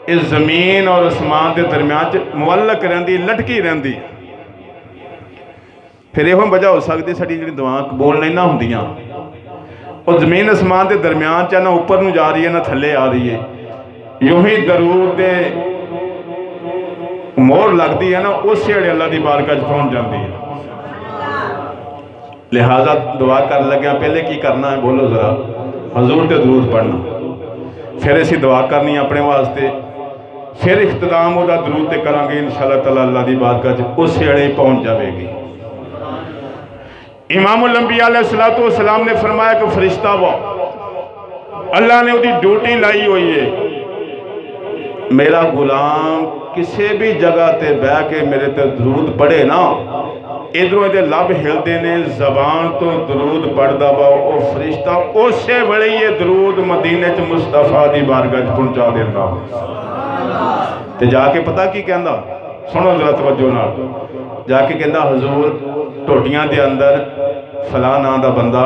ਇਹ ਜ਼ਮੀਨ ਔਰ ਅਸਮਾਨ ਦੇ ਦਰਮਿਆਨ ਚ ਮੁਅੱਲਕ ਰਹਿੰਦੀ, ਲਟਕੀ ਰਹਿੰਦੀ। ਫਿਰ ਇਹੋ ਵਜ੍ਹਾ ਹੋ ਸਕਦੀ ਸਾਡੀ ਜਿਹੜੀ ਦੁਆ ਕਬੂਲ ਨਹੀਂ ਨਾ ਹੁੰਦੀਆਂ। ਉਹ ਜ਼ਮੀਨ ਅਸਮਾਨ ਦੇ ਦਰਮਿਆਨ ਚ ਆ, ਨਾ ਉੱਪਰ ਨੂੰ ਜਾ ਰਹੀ ਹੈ ਨਾ ਥੱਲੇ ਆ ਰਹੀ ਹੈ ਯੂੰ ਹੀ ਦਰੂਦ ਦੇ ਮੋਹਰ ਲੱਗਦੀ ਹੈ ਨਾ ਉਸੇ ਵੇਲੇ ਅੱਲਾ ਦੀ ਬਾਰਗਾਹ 'ਚ ਪਹੁੰਚ ਜਾਂਦੀ ਹੈ ਲਿਹਾਜ਼ਾ ਦੁਆ ਕਰਨ ਲੱਗਿਆ ਪਹਿਲੇ ਕੀ ਕਰਨਾ ਹੈ ਬੋਲੋ ਜ਼ਰਾ ਹਜ਼ੂਰ ਤੇ ਦਰੂਦ ਪੜਨਾ ਫਿਰ ਅਸੀਂ ਦੁਆ ਕਰਨੀ ਹੈ ਆਪਣੇ ਵਾਸਤੇ ਫਿਰ ਇਖਤਦਾਮ ਉਹਦਾ ਦਰੂਦ ਤੇ ਕਰਾਂਗੇ ਇਨਸ਼ਾਅੱਲਾ ਤਾਲਾ ਅੱਲਾ ਦੀ ਬਾਰਗਾਹ 'ਚ ਉਸੇ ਵੇਲੇ ਹੀ ਪਹੁੰਚ ਜਾਵੇਗੀ इमाम सलाम ने फरमाया कि फरिश्ता वो। अल्लाह ने ड्यूटी लाई हुई है। मेरा गुलाम किसी भी जगह से बह के मेरे ते दरूद पढ़े ना, इधरों ये लभ हिलते ने, जबान तो दरूद पढ़ता वा वह फरिश्ता उस वे ये दरूद मदीने च मुस्तफ़ा की बारगाह पहुँचा देता तो जाके पता की कहता सुनो जरा तवजो न जाके कहता हजूर ਟੋਟੀਆਂ ਦੇ ਅੰਦਰ ਫਲਾਂ ਨਾਂ ਦਾ ਬੰਦਾ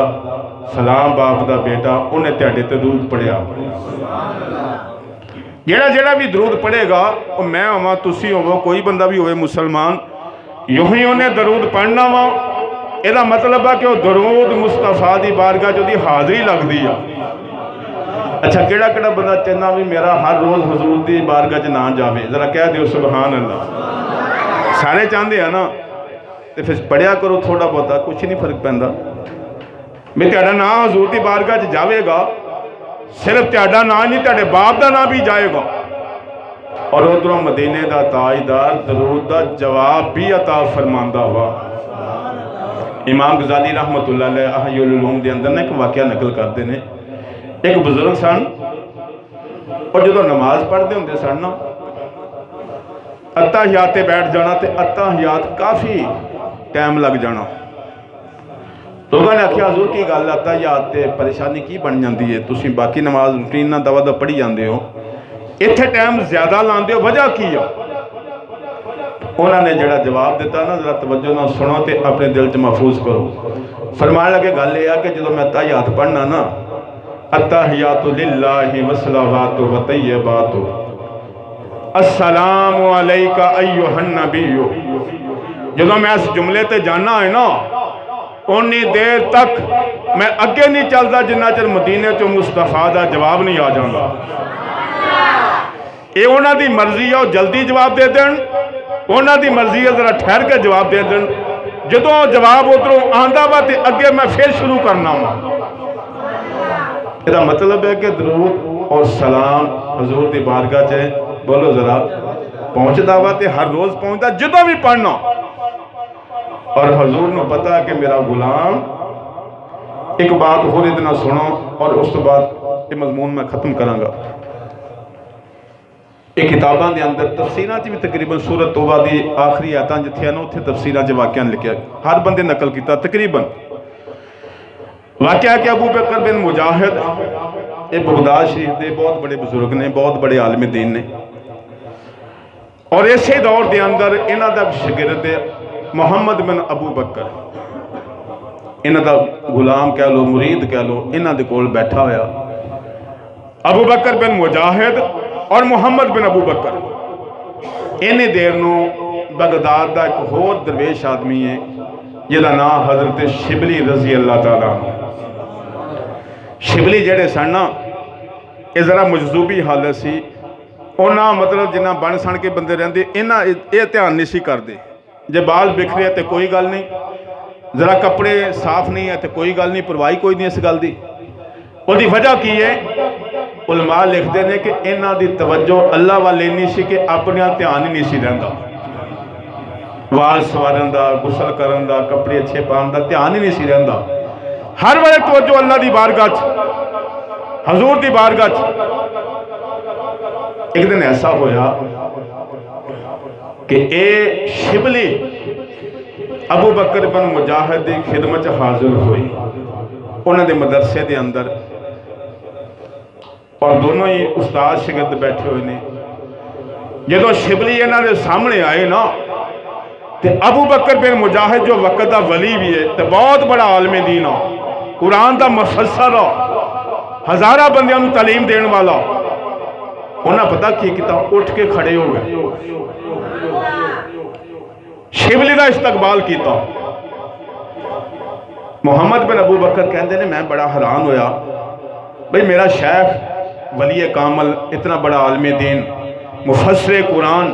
ਫਲਾਂ ਬਾਪ ਦਾ ਬੇਟਾ, ਉਹਨੇ ਤੁਹਾਡੇ ਤੇ ਦਰੂਦ ਪੜਿਆ। ਜਿਹੜਾ ਜਿਹੜਾ ਵੀ ਦਰੂਦ ਪੜੇਗਾ ਉਹ ਮੈਂ ਹੋਵਾਂ, ਤੁਸੀਂ ਹੋਵੋ, ਕੋਈ ਬੰਦਾ ਵੀ ਹੋਵੇ ਮੁਸਲਮਾਨ, ਯੂੰ ਉਹਨੇ ਦਰੂਦ ਪੜਨਾ ਵਾ। ਇਹਦਾ ਮਤਲਬ ਆ ਕਿ ਉਹ ਦਰੂਦ ਮੁਸਤਫਾ ਦੀ ਬਾਰਗਾਹ 'ਚ ਉਹਦੀ ਹਾਜ਼ਰੀ ਲੱਗਦੀ ਆ। ਅੱਛਾ, ਕਿਹੜਾ ਕਿਹੜਾ ਬੰਦਾ ਚਾਹੁੰਦਾ ਵੀ ਮੇਰਾ ਹਰ ਰੋਜ਼ ਹਜ਼ੂਰ ਦੀ ਬਾਰਗਾਹ 'ਚ ਨਾ ਜਾਵੇ? ਜ਼ਰਾ ਕਹਿ ਦਿਓ, ਸੁਭਾਨ ਅੱਲਾ ਸਾਰੇ ਚਾਹੁੰਦੇ ਆ ਨਾ। तो फिर पढ़िया करो थोड़ा बहुत, कुछ नहीं फ़र्क पैदा। ਮੈਂ ਤੁਹਾਡਾ ना हजूर ਦੀ ਬਾਰਗਾਹ 'ਚ ਜਾਵੇਗਾ ਸਿਰਫ ਤੁਹਾਡਾ ਨਾਮ ਨਹੀਂ ਤੁਹਾਡੇ ਬਾਪ ਦਾ ਨਾਮ ਵੀ ਜਾਏਗਾ और उधरों मदीने का ताजदार, दरूद का जवाब भी अता फरमाना वा इमाम गजाली रहमत अहलूम के अंदर ना एक वाक्य नकल करते हैं एक बुज़ुर्ग सन, और जो नमाज़ पढ़ते होंगे सन ना, अत्ता हयात बैठ जाना तो अत्ता हयात काफ़ी टाइम लग जाना लोगों ने आख्या हजूर की गल आता याद तो परेशानी की बन जाती है तुम बाकी नमाज़ रूटीन ना दवा दवा पढ़ी जाते हो इतने टाइम ज़्यादा लाते हो वजह की है उन्होंने जरा जवाब दिता ना जरा तवज्जो ना सुनो तो अपने दिल च महफूज करो फरमान लगे गल यह कि जो मैं अत्ता पढ़ना ना अता हया तो लीला ही वसला वातो वतैये बातो असलाम अलैका अय्युहन नबियो ਜਦੋਂ ਮੈਂ ਇਸ ਜੁਮਲੇ ਤੇ ਜਾਣਾ ਹੈ ਨਾ ਉਨੀ ਦੇਰ ਤੱਕ ਮੈਂ ਅੱਗੇ ਨਹੀਂ ਚੱਲਦਾ, ਜਿੰਨਾ ਚਿਰ ਮਦੀਨੇ ਚੋਂ ਮੁਸਤਫਾ ਦਾ ਜਵਾਬ ਨਹੀਂ ਆ ਜਾਂਦਾ। ਇਹ ਉਹਨਾਂ ਦੀ ਮਰਜ਼ੀ ਆ, ਉਹ ਜਲਦੀ ਜਵਾਬ ਦੇ ਦੇਣ। ਉਹਨਾਂ ਦੀ ਮਰਜ਼ੀ ਆ, ਜ਼ਰਾ ਠਹਿਰ ਕੇ ਜਵਾਬ ਦੇ ਦੇਣ। ਜਦੋਂ ਜਵਾਬ ਉਧਰੋਂ ਆਂਦਾ ਵਾ ਤੇ ਅੱਗੇ ਮੈਂ ਫਿਰ ਸ਼ੁਰੂ ਕਰਨਾ ਵਾ। ਇਹਦਾ ਮਤਲਬ ਹੈ ਕਿ ਦਰੂਦ ਔਰ ਸਲਾਮ ਹਜ਼ੂਰ ਦੀ ਬਾਰਗਾਹ 'ਚ ਬੋਲੋ ਜ਼ਰਾ, ਪਹੁੰਚਦਾ ਵਾ ਤੇ ਹਰ ਰੋਜ਼ ਪਹੁੰਚਦਾ, ਜਦੋਂ ਵੀ ਪੜਨਾ ਔਰ ਹਜ਼ੂਰ ਨੂੰ ਪਤਾ ਹੈ ਕਿ ਮੇਰਾ ਗੁਲਾਮ ਇੱਕ ਬਾਤ ਹੋਰ ਇਹਦੇ ਨਾਲ ਸੁਣੋ ਔਰ ਉਸ ਤੋਂ ਬਾਅਦ ਇਹ ਮਜ਼ਮੂਨ ਮੈਂ ਖਤਮ ਕਰਾਂਗਾ ਇਹ ਕਿਤਾਬਾਂ ਦੇ ਅੰਦਰ ਤਫਸੀਰਾਂ 'ਚ ਵੀ ਤਕਰੀਬਨ ਸੂਰਤ ਤੋਬਾ ਦੀ ਆਖਰੀ ਆਇਤਾਂ ਜਿੱਥੇ ਹਨ ਉੱਥੇ ਤਫਸੀਰਾਂ 'ਚ ਵਾਕਿਆ ਲਿਖਿਆ ਹਰ ਬੰਦੇ ਨਕਲ ਕੀਤਾ ਤਕਰੀਬਨ ਵਾਕਿਆ ਕਿ ਅਬੂ ਬਕਰ ਬਿਨ ਮੁਜਾਹਿਦ ਇਹ ਬਗਦਾਦ ਸ਼ਰੀਫ ਦੇ ਬਹੁਤ ਬੜੇ ਬਜ਼ੁਰਗ ਨੇ ਬਹੁਤ ਬੜੇ ਆਲਮ ਦੀਨ ਨੇ ਔਰ ਇਸੇ ਦੌਰ ਦੇ ਅੰਦਰ ਇਹਨਾਂ ਦਾ ਸ਼ਾਗਿਰਦ मुहम्मद बिन अबू बकर। इन्हों गुलाम कह लो, मुरीद कह लो इन्होंने कोल बैठा हुआ अबू बकर बिन मुजाहिद और मुहम्मद बिन अबू बकर। इन्हें देर न बगदाद का एक होर दरवेश आदमी है जिला ना हज़रत शिबली रज़ी अल्लाह तला शिबली जेडे सन ना ये जरा मजजूबी हालत सी। उन्होंने मतलब जिन्ना बन सन के बंदे रेंदे इन्हें यह ध्यान नहीं करते ਜੇ ਬਾਲ ਬਿਖਰੇ ਤੇ ਕੋਈ ਗੱਲ ਨਹੀਂ। ਜ਼ਰਾ ਕੱਪੜੇ ਸਾਫ਼ ਨਹੀਂ ਹੈ ਤੇ ਕੋਈ ਗੱਲ ਨਹੀਂ, ਪਰਵਾਹੀ ਕੋਈ ਨਹੀਂ ਇਸ ਗੱਲ ਦੀ। ਉਹਦੀ ਵਜ੍ਹਾ ਕੀ ਹੈ? ਉਲਮਾ ਲਿਖਦੇ ਨੇ ਕਿ ਇਹਨਾਂ ਦੀ ਤਵੱਜੋ ਅੱਲਾ ਵੱਲ ਇੰਨੀ ਸੀ ਕਿ ਆਪਣਿਆਂ ਧਿਆਨ ਹੀ ਨਹੀਂ ਸੀ ਰਹਿੰਦਾ। ਵਾਲ ਸਵਾਰਨ ਦਾ, ਗੁਸਲ ਕਰਨ ਦਾ, ਕੱਪੜੇ ਅੱਛੇ ਪਾਉਣ ਦਾ ਧਿਆਨ ਹੀ ਨਹੀਂ ਸੀ ਰਹਿੰਦਾ। ਹਰ ਵੇਲੇ ਤਵੱਜੋ ਅੱਲਾ ਦੀ ਬਾਰਗਾਹ 'ਚ, ਹਜ਼ੂਰ ਦੀ ਬਾਰਗਾਹ 'ਚ। ਇੱਕ ਦਿਨ ਐਸਾ ਹੋਇਆ कि ए शिबली अबू बकर बन मुजाहिद की खिदमत हाजिर हुई। उन्होंने मदरसे के अंदर। और दोनों ही उस्ताद शिगत बैठे हुए ने। जो शिबली इन्हों सामने आए ना तो अबू बकर बिन मुजाहिद जो वक्त का वली भी है तो बहुत बड़ा आलमी दीन आ। कुरान का मुसलसल आ। हज़ारा बंद तालीम देने वाला। ਉਹਨਾਂ ਪਤਾ ਕੀ ਕੀਤਾ? ਉੱਠ ਕੇ ਖੜੇ ਹੋ ਗਏ। ਸ਼ਿਵਲੀ ਦਾ ਇਸਤਕਬਾਲ ਕੀਤਾ। ਮੁਹੰਮਦ ਬਿਨ ਅਬੂ ਬਕਰ ਕਹਿੰਦੇ ਨੇ, ਮੈਂ ਬੜਾ ਹੈਰਾਨ ਹੋਇਆ। ਬਈ ਮੇਰਾ ਸ਼ੈਖ ਵਲੀ ਕਾਮਲ ਇਤਨਾ ਬੜਾ ਆਲਮ ਦੀਨ, ਮੁਫਸਰ ਕੁਰਾਨ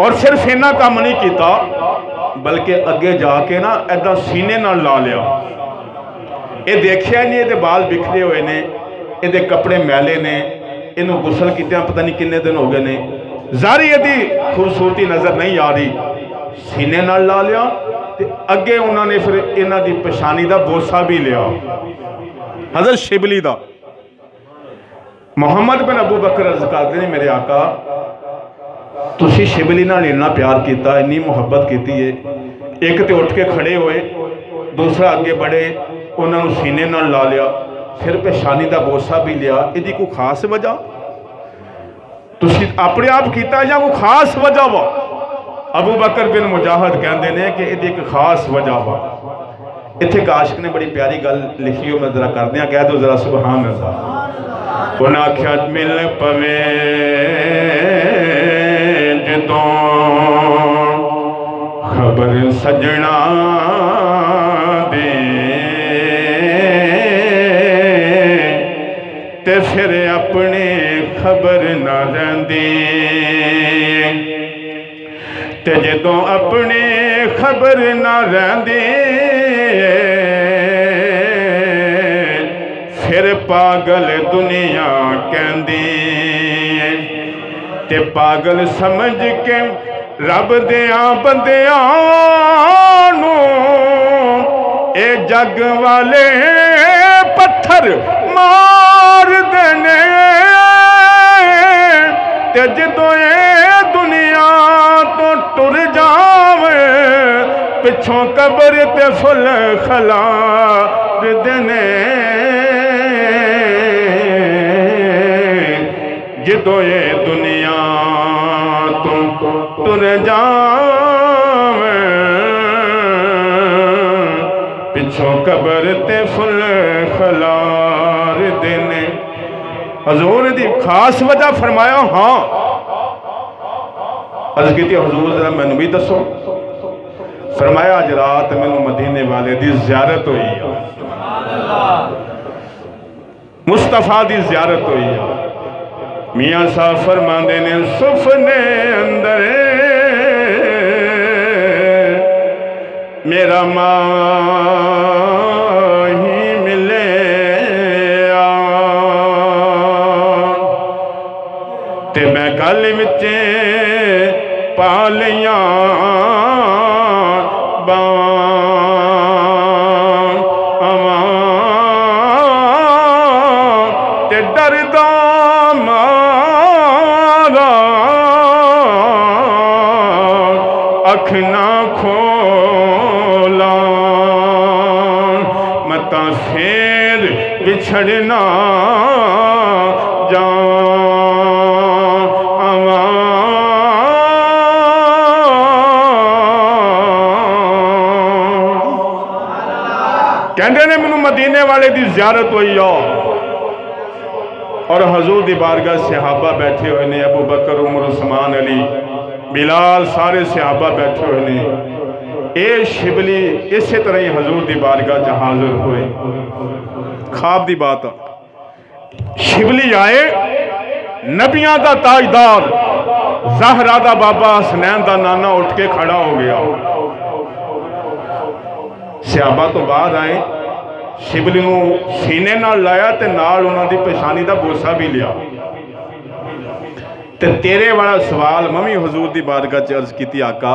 ਔਰ ਸਿਰਫ ਇਹਨਾਂ ਕੰਮ ਨਹੀਂ ਕੀਤਾ, ਬਲਕਿ ਅੱਗੇ ਜਾ ਕੇ ਨਾ ਐਦਾਂ ਸੀਨੇ ਨਾਲ ਲਾ ਲਿਆ। ਇਹ ਦੇਖਿਆ ਨਹੀਂ, ਇਹਦੇ ਬਾਲ ਬਿਖਰੇ ਹੋਏ ਨੇ, ਇਹਦੇ ਕੱਪੜੇ ਮੈਲੇ ਨੇ, ਇਹਨੂੰ ਗੁਸਲ ਕੀਤਿਆਂ ਪਤਾ ਨਹੀਂ ਕਿੰਨੇ ਦਿਨ ਹੋ ਗਏ ਨੇ। ਜ਼ਾਰੀ ਇਹਦੀ ਖੂਬਸੂਰਤੀ ਨਜ਼ਰ ਨਹੀਂ ਆ ਰਹੀ। ਸੀਨੇ ਨਾਲ ਲਾ ਲਿਆ ਤੇ ਅੱਗੇ ਉਹਨਾਂ ਨੇ ਫਿਰ ਇਹਨਾਂ ਦੀ ਪਛਾਣੀ ਦਾ ਬੋਸਾ ਵੀ ਲਿਆ। ਹਜ਼ਰਤ ਸ਼ਿਬਲੀ ਦਾ। ਮੁਹੰਮਦ ਬਿਨ ਅਬੂ ਬਕਰ ਅਰਜ਼ ਕਰਦੇ ਨੇ, ਮੇਰੇ ਆਕਾ, ਤੁਸੀਂ ਸ਼ਿਬਲੀ ਨਾਲ ਇੰਨਾ ਪਿਆਰ ਕੀਤਾ, ਇੰਨੀ ਮੁਹੱਬਤ ਕੀਤੀ ਏ। ਇੱਕ ਤੇ ਉੱਠ ਕੇ ਖੜੇ ਹੋਏ, ਦੂਸਰਾ ਅੱਗੇ ਬੜੇ उन्होंने सीने न ला लिया, फिर पेशानी का बोसा भी लिया। यदि कोई खास वजह? तुम अपने आप किया या कोई खास वजह वा? अबू बकर बिन मुजाहद कहते हैं कि यदि एक खास वजह वा। इतने काशक ने बड़ी प्यारी गल लिखी हो मैं जरा कर दिया कह दो जरा सुबह उन्हें आख्या मिल पवे जो खबर सजना ਖਬਰ ਨਾ ਰਹਿੰਦੀ ਤੇ ਜਦੋਂ ਆਪਣੇ ਖਬਰ ਨਾ ਰਹਿੰਦੀ ਫਿਰ ਪਾਗਲ ਦੁਨੀਆ ਕਹਿੰਦੀ। ਤੇ ਪਾਗਲ ਸਮਝ ਕੇ ਰੱਬ ਦਿਆਂ ਬੰਦਿਆਂ ਨੂੰ ਇਹ ਜੱਗ ਵਾਲੇ ਪੱਥਰ ਮਾਰਦੇ ਨੇ ਤੇ ਜਦੋਂ ਇਹ ਦੁਨੀਆ ਤੋਂ ਟੁਰ ਜਾਵੇ ਪਿੱਛੋਂ ਕਬਰ ਤੇ ਫੁੱਲ ਖਲਾਰਦੇ ਨੇ ਜਦੋਂ ਇਹ ਦੁਨੀਆ ਤੋਂ ਟੁਰ ਜਾਵੇ हजूर की खास वजह फरमाया हाँ। अर्ज़ की हजूर, जरा मैं भी दसो फरमाया अज रात मैं मदीने वाले की जियारत हुई मुस्तफ़ा की जियारत हुई मिया साहब फरमा ने, सुफने अंदर मेरा माँ जियारत हुई हो। और हजूर की बारगाह सिहाबा बैठे हुए ने, अबू बकर, उमर, उस्मान, अली, बिलाल, सारे सिहाबा बैठे हुए ने। ए शिबली, इस तरह ही हजूर की बारगाह च हाजिर हुए। खाब की बात शिबली आए, नबिया का ताजदार, जहरा का बाबा, हसनैन का नाना उठ के खड़ा हो गया। सियाबा तो बाद आए। ਸ਼ਿਵਲੀ ਨੂੰ ਸੀਨੇ ਨਾਲ ਲਾਇਆ ਤੇ ਨਾਲ ਉਹਨਾਂ ਦੀ ਪੇਸ਼ਾਨੀ ਦਾ ਬੋਸਾ ਵੀ ਲਿਆ ਤੇ ਤੇਰੇ ਵਾਲਾ ਸਵਾਲ ਮਮੀ ਹਜ਼ੂਰ ਦੀ ਬਾਦਗਾਹ 'ਚ ਅਰਜ਼ ਕੀਤੀ ਆਕਾ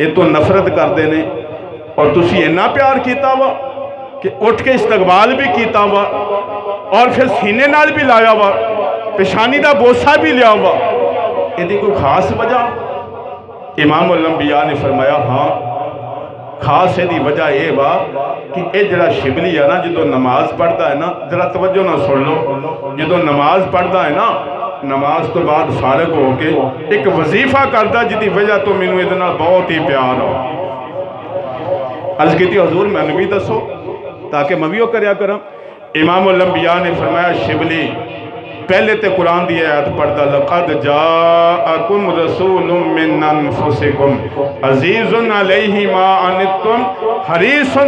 ਇਹ ਤੋਂ ਨਫ਼ਰਤ ਕਰਦੇ ਨੇ ਔਰ ਤੁਸੀਂ ਇੰਨਾ ਪਿਆਰ ਕੀਤਾ ਵਾ कि उठ के इस्तकबाल भी किया वा और फिर सीने नाल भी लाया वा पेशानी का बोसा भी लिया वा यदि कोई खास वजह इमाम उलम्बिया ने फरमाया हाँ ਖਾਸ ਇਹਦੀ ਵਜ੍ਹਾ ਇਹ ਵਾ ਕਿ ਇਹ ਜਿਹੜਾ ਸ਼ਿਬਲੀ ਆ ਨਾ ਜਦੋਂ ਨਮਾਜ਼ ਪੜ੍ਹਦਾ ਹੈ ਨਾ ਜਰਾ ਤਵੱਜੋ ਨਾਲ ਸੁਣ ਲਓ ਜਦੋਂ ਨਮਾਜ਼ ਪੜ੍ਹਦਾ ਹੈ ਨਾ ਨਮਾਜ਼ ਤੋਂ ਬਾਅਦ ਫਾਰਗ ਹੋ ਕੇ ਇੱਕ ਵਜ਼ੀਫਾ ਕਰਦਾ ਜਿਹਦੀ ਵਜ੍ਹਾ ਤੋਂ ਮੈਨੂੰ ਇਹਦੇ ਨਾਲ ਬਹੁਤ ਹੀ ਪਿਆਰ ਆ ਅਰਜ਼ ਕੀਤੀ ਹਜ਼ੂਰ ਮੈਨੂੰ ਵੀ ਦੱਸੋ ਤਾਂ ਕਿ ਮੈਂ ਵੀ ਉਹ ਕਰਿਆ ਕਰਾਂ ਇਮਾਮ ਉਲੰਬੀਆ ਨੇ ਫਰਮਾਇਆ ਸ਼ਿਬਲੀ पहले तो कुरान की आयत पढ़ता लकद जाकुम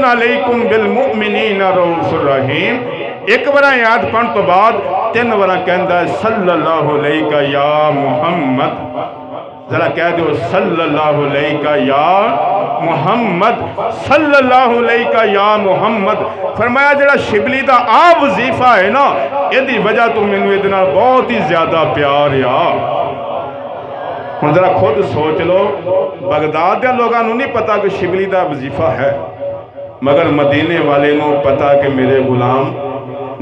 अलैकुम बिल एक बार याद पढ़ तो बाद तीन बार कहता है, सल्लल्लाहु अलैहि या मुहम्मद। जरा कह दो सल्लल्लाहु अलैहि या मुहम्मद सल्लल्लाहु अलैहि का या मुहम्मद। फरमाया, जरा शिबली का आ वजीफा है ना यदि वजह तो मैं ये बहुत ही ज़्यादा प्यार आ हूँ जरा खुद सोच लो, बगदाद के लोगों नहीं पता कि शिबली का वजीफा है, मगर मदीने वाले को पता कि मेरे गुलाम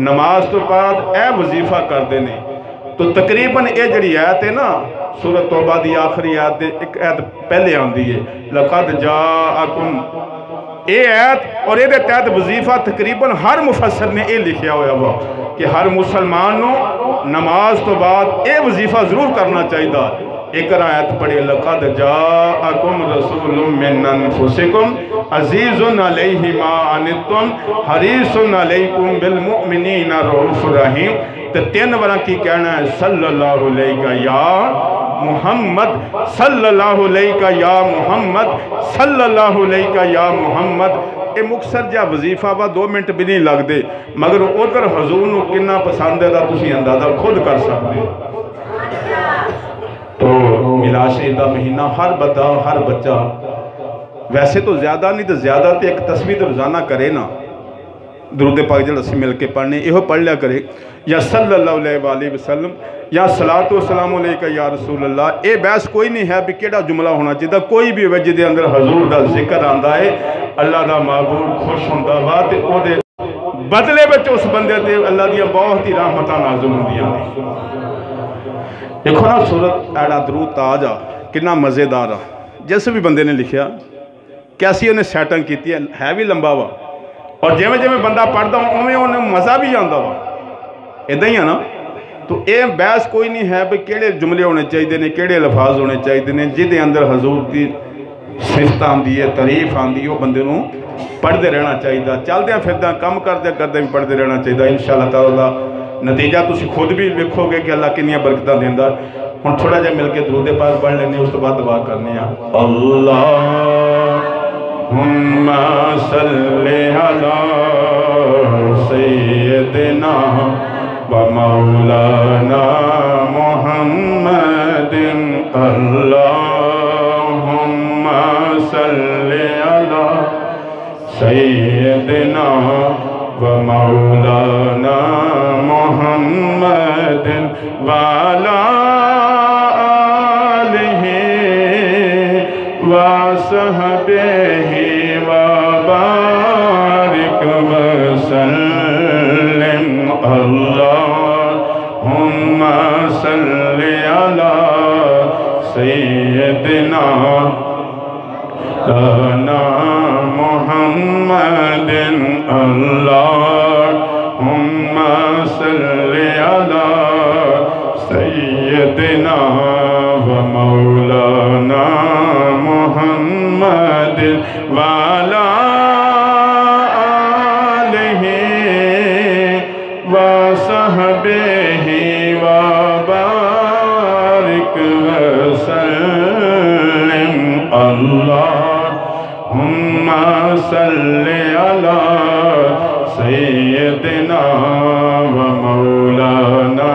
नमाज़ तो बाद ए वजीफा करते हैं तो तकरीबन ये जी आयत है ना सूरत तोबा की आखिरी आयत एक आयत पहले आती है लकद जा अकुम ये आयत और ये तहत वजीफा तकरीबन हर मुफसर ने यह लिखा हुआ वा कि हर मुसलमान नमाज़ तो बाद ये वजीफा ज़रूर करना चाहिए एक आयत पढ़े, लकद जा अकुम रसूल मिनफुसिकुम अजीजुन अलैहि मा अनितुम, हरीसुन अलैकुम बिल मुमिनीन रऊफ रहीम। तो तीन बार की कहना है, सल्लल्लाहु अलैहि या मुहम्मद सल्लल्लाहु अलैहि या मुहम्मद सल्लल्लाहु अलैहि या मुहम्मद ਇਹ ਮੁਕਸਰ ਜਿਹਾ ਵਜ਼ੀਫਾ ਵਾ 2 ਮਿੰਟ ਵੀ ਨਹੀਂ ਲੱਗਦੇ ਮਗਰ ਉਧਰ ਹਜ਼ੂਰ ਨੂੰ ਕਿੰਨਾ ਪਸੰਦ ਹੈ ਦਾ ਤੁਸੀਂ ਅੰਦਾਜ਼ਾ ਖੁਦ ਕਰ ਸਕਦੇ ਹੋ तो मिलाशे का महीना हर बंदा हर बच्चा वैसे तो ज़्यादा नहीं तो ज़्यादा तो एक तस्वीर रोज़ाना करे ना दरुद पाक जो असं मिल के पढ़ने यो पढ़ लिया करे या सल्लल्लाहु वसलम या सलातो सलाम या रसूल अल्लाह ये बहस कोई नहीं है भी कि जुमला होना चाहिए कोई भी हो जिद अंदर हजूर का ज़िक्र आता है अल्लाह का महबूब खुश होंगे वा तो बदले में उस बंदे अल्लाह बहुत ही राहमत नाजुल होंगे देखो ना सूरत एड़ा दरू ताज आ कि मज़ेदार आ जिस भी बंदे ने लिखा कैसी उन्हें सैटिंग की है भी लंबा वा और जिमें जिमें बंदा पढ़ता उमें उन्हें मज़ा भी आता वा इदा ही है ना तो ये बहस कोई नहीं है भी कि जुमले होने चाहिए ने कि लफाज होने चाहिए ने जिदे अंदर हजूर की सिफत आती है तारीफ़ आती है बंदे पढ़ते रहना चाहिए चलद फिरद कम करद करते भी पढ़ते रहना चाहिए इन शाला तला नतीजा तुम खुद भी वेखोगे कि अल्लाह कि बरकत देंदा हूँ थोड़ा जहा मिल के दरूदे पास पढ़ लेने उस तो बाद दुआ करने अल्लाह सैयदना व मौलाना मोहम्मद अल्लाहुम्मा सल्ली अला सैयदना व मौलाना मोहम्मद वाला सय्यदना ना मोहम्मद अल्लाह सल्ली अला सल्लि अला सय्यदिना व मौलाना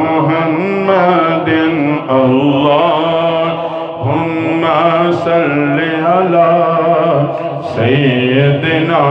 मुहम्मदिन अल्लाहुम्मा सल्लि अला सय्यदिना